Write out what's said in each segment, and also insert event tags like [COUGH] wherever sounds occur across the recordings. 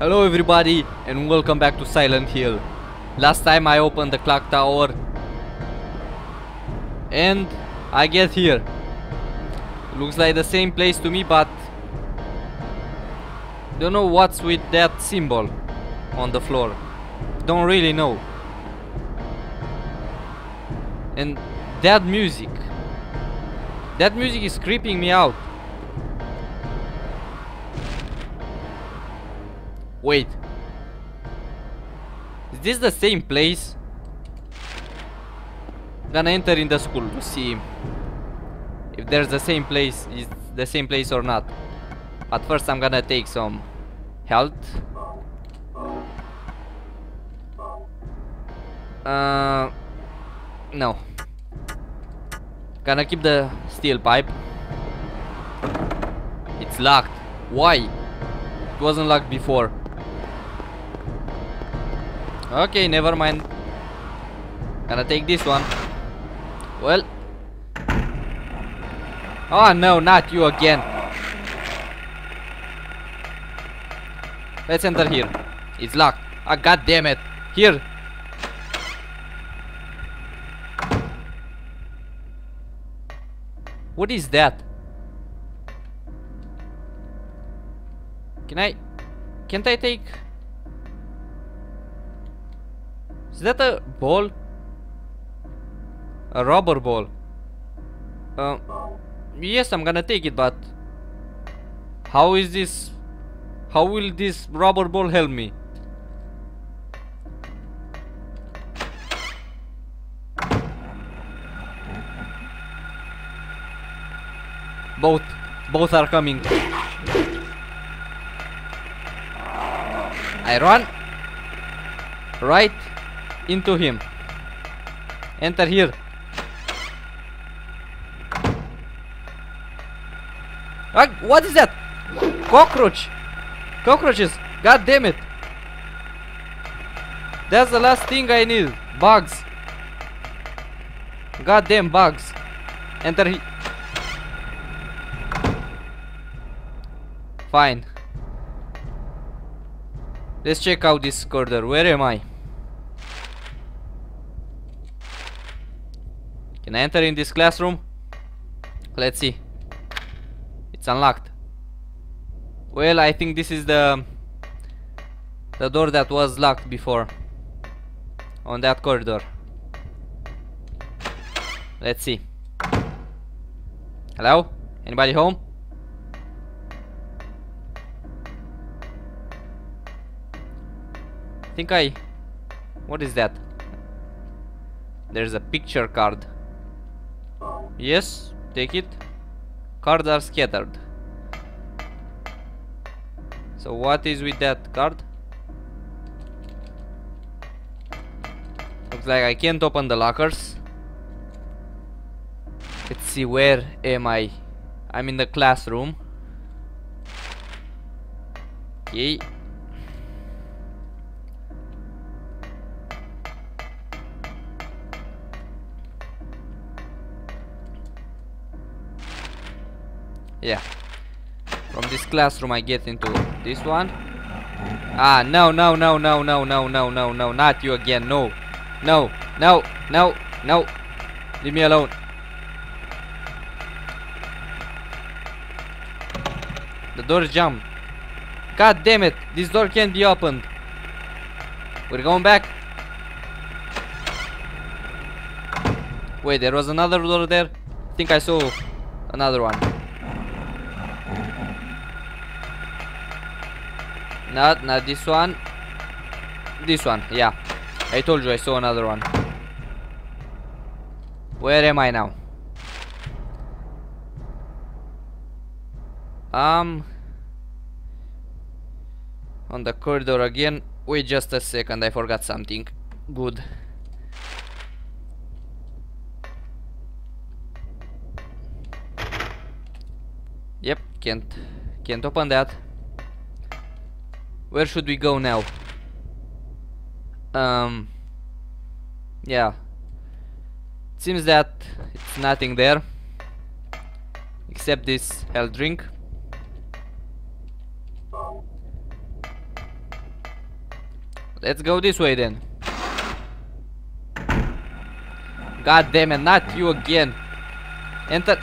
Hello everybody and welcome back to Silent Hill. Last time I opened the clock tower and I get here. Looks like the same place to me but don't know what's with that symbol on the floor. Don't really know. And that music. That music is creeping me out. Wait. Is this the same place? Gonna enter in the school to see if there's the same place, is the same place or not. But first I'm gonna take some health. Uh, no. Gonna keep the steel pipe. It's locked. Why? It wasn't locked before. Okay, never mind. Gonna take this one. Well. Oh no, not you again. Let's enter here. It's locked. Ah, god damn it. Here. What is that? Can I... Can't I take... Is that a ball? A rubber ball? Uh, yes, I'm gonna take it, but... How is this... How will this rubber ball help me? Both. Both are coming. I run. Right into him. Enter here. Ah, what is that? Cockroach! Cockroaches! God damn it! That's the last thing I need. Bugs. god damn bugs. Enter he Fine. Let's check out this corridor. Where am I? Can I enter in this classroom? Let's see. It's unlocked. Well, I think this is the the door that was locked before on that corridor. Let's see. Hello? Anybody home? think I... What is that? There's a picture card. Yes, take it. Cards are scattered. So what is with that card? Looks like I can't open the lockers. Let's see, where am I? I'm in the classroom. Okay. Yeah. From this classroom I get into this one. Ah, no, no, no, no, no, no, no, no, no, not you again. No. No, no, no, no. Leave me alone. The door jumped. God damn it. This door can't be opened. We're going back. Wait, there was another door there? I think I saw another one. Not, not this one. This one, yeah. I told you I saw another one. Where am I now? Um... On the corridor again. Wait just a second, I forgot something. Good. Yep, can't can't open that. Where should we go now? Um, yeah. It seems that it's nothing there. Except this health drink. Let's go this way then. God damn it, not you again. Enter.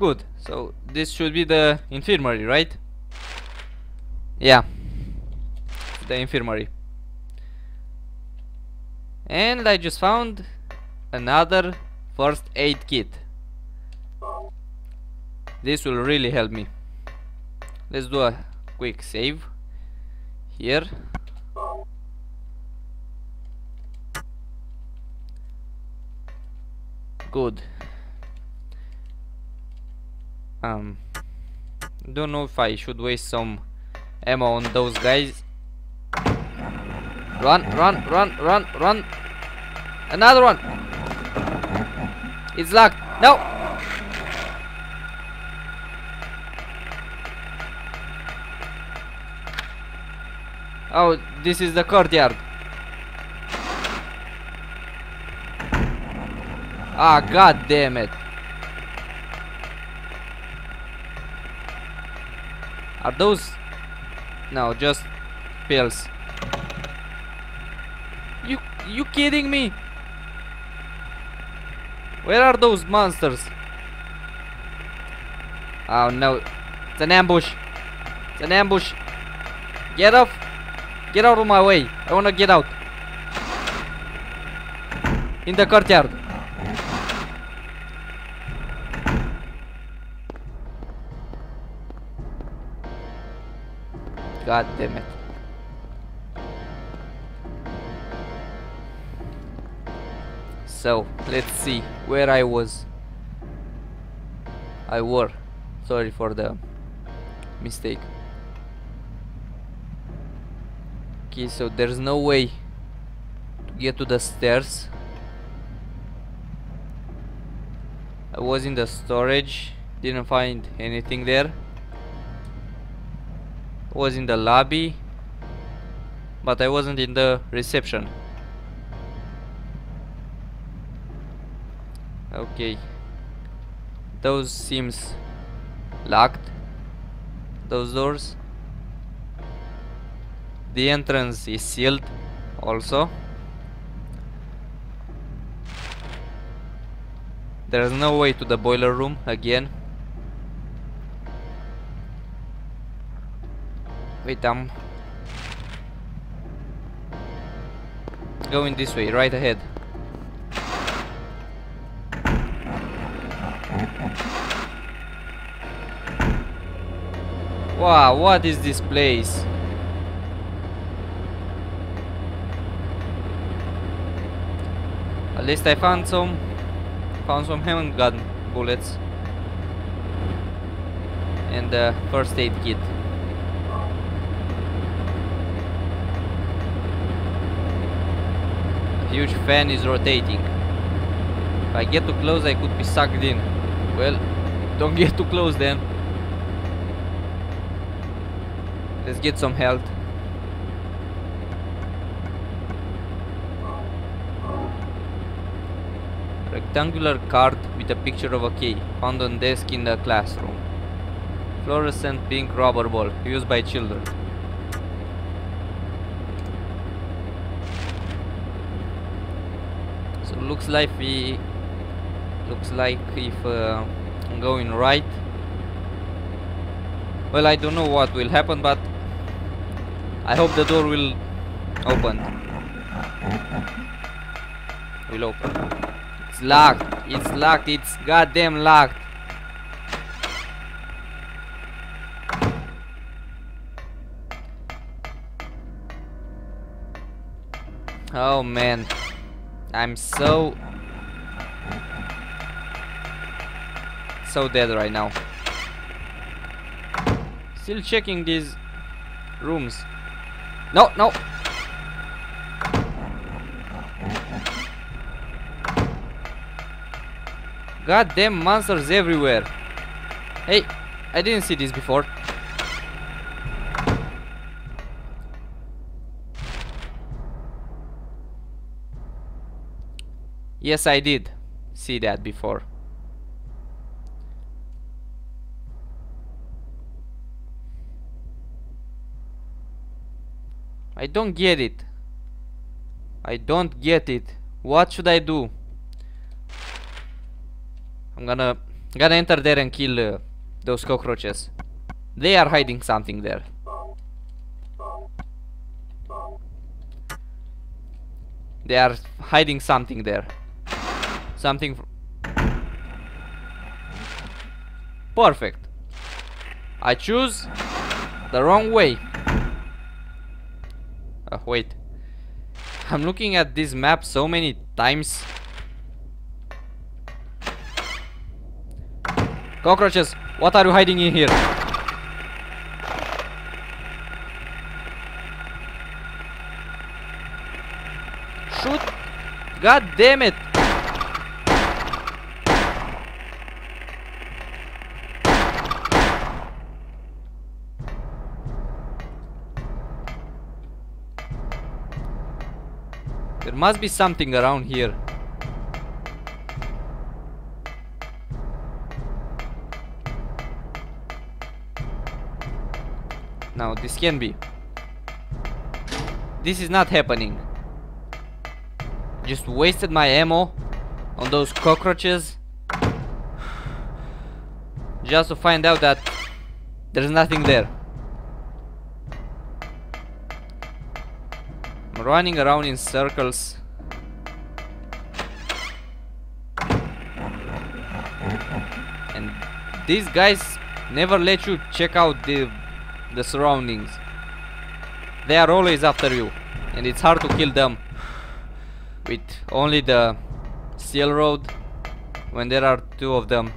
Good. So this should be the infirmary, right? Yeah. The infirmary. And I just found another first aid kit. This will really help me. Let's do a quick save here. Good. Um, don't know if I should waste some ammo on those guys. Run, run, run, run, run. Another one. It's locked. No. Oh, this is the courtyard. Ah, god damn it. Are those... No, just pills. You... You kidding me? Where are those monsters? Oh no. It's an ambush. It's an ambush. Get off. Get out of my way. I wanna get out. In the courtyard. God damn it. So, let's see where I was. I were. Sorry for the mistake. Okay, so there's no way to get to the stairs. I was in the storage, didn't find anything there was in the lobby but I wasn't in the reception. Okay. Those seems locked. Those doors. The entrance is sealed also. There's no way to the boiler room again Wait, I'm going this way, right ahead. Wow, what is this place? At least I found some found some handgun bullets and the first aid kit. Huge fan is rotating. If I get too close, I could be sucked in. Well, [LAUGHS] don't get too close then. Let's get some health. Rectangular card with a picture of a key found on desk in the classroom. Fluorescent pink rubber ball used by children. Looks like we looks like if uh, going right. Well I don't know what will happen but I hope the door will open. Will open. It's locked. It's locked. It's goddamn locked. Oh man I'm so so dead right now. Still checking these rooms. No no. Goddamn monsters everywhere. Hey I didn't see this before Yes, I did see that before. I don't get it. I don't get it. What should I do? I'm gonna gonna enter there and kill uh, those cockroaches. They are hiding something there. They are hiding something there. Something. Perfect. I choose the wrong way. Uh, wait. I'm looking at this map so many times. Cockroaches, what are you hiding in here? Shoot! God damn it! Must be something around here. Now this can be. This is not happening. Just wasted my ammo on those cockroaches. Just to find out that there's nothing there. Running around in circles. And these guys never let you check out the the surroundings. They are always after you and it's hard to kill them with only the steel rod when there are two of them.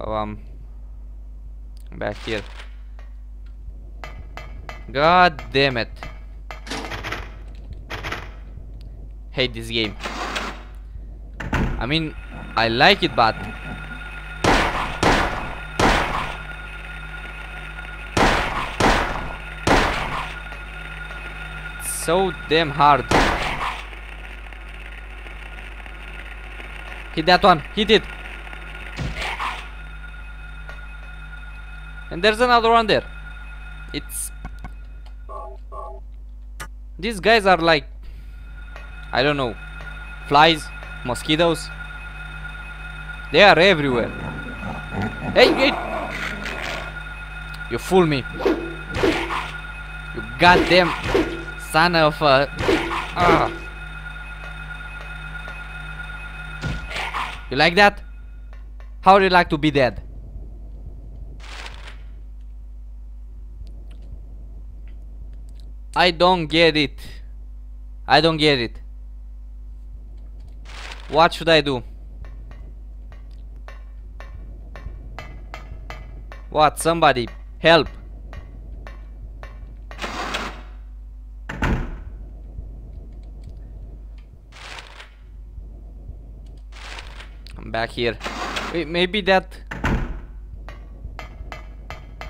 Um, back here. God damn it. Hate this game. I mean, I like it, but so damn hard. Hit that one. Hit it. And there's another one there. It's... These guys are like... I don't know. Flies. Mosquitoes. They are everywhere. Hey, hey! You fool me. You goddamn son of a... Uh. You like that? How do you like to be dead? I don't get it. I don't get it. What should I do? What? Somebody help. I'm back here. Wait, maybe that...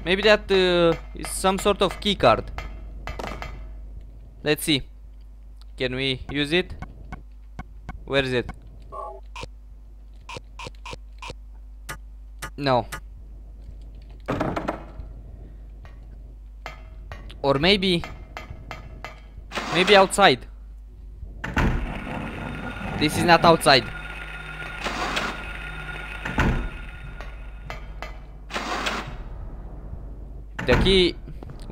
Maybe that uh, is some sort of key card. Let's see. Can we use it? Where is it? No. Or maybe... Maybe outside. This is not outside. The key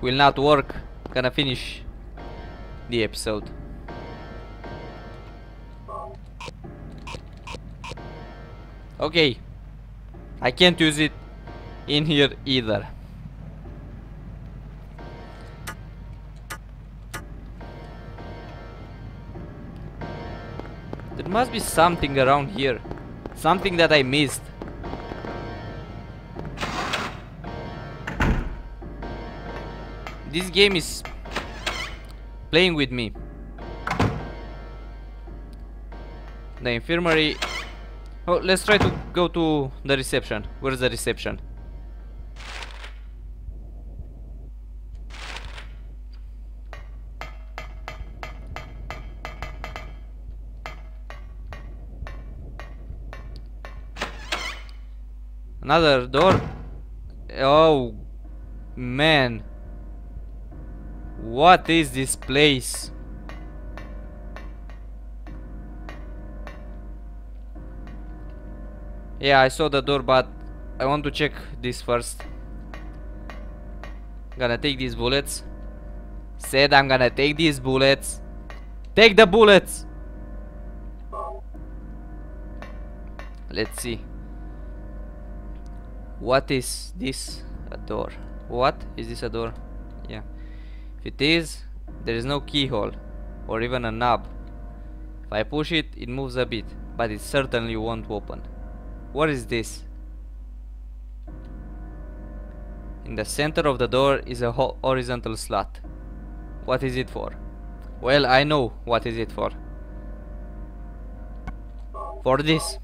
will not work. Gonna finish the episode. Okay. I can't use it in here either. There must be something around here. Something that I missed. This game is playing with me. The infirmary. Oh, let's try to go to the reception. Where's the reception? Another door? Oh, man. What is this place? Yeah, I saw the door, but I want to check this first. Gonna take these bullets. Said I'm gonna take these bullets. Take the bullets! Let's see. What is this? A door. What? Is this a door? If it is, there is no keyhole or even a knob. If I push it, it moves a bit, but it certainly won't open. What is this? In the center of the door is a ho horizontal slot. What is it for? Well, I know what is it for. For this.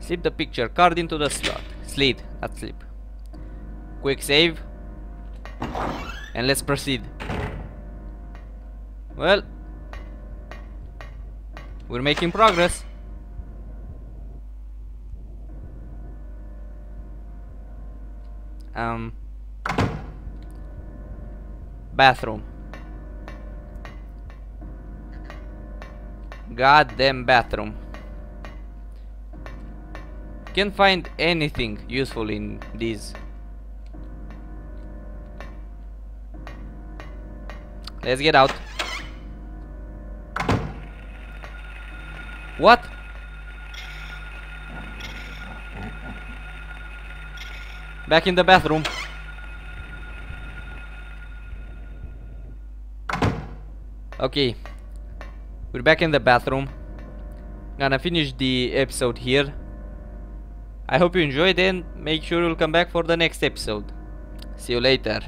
Slip the picture card into the slot. Slid, not slip. Quick save. And let's proceed. Well, we're making progress. Um, bathroom. Goddamn bathroom. Can't find anything useful in these. Let's get out. What? Back in the bathroom. Okay. We're back in the bathroom. Gonna finish the episode here. I hope you enjoyed and make sure you'll come back for the next episode. See you later.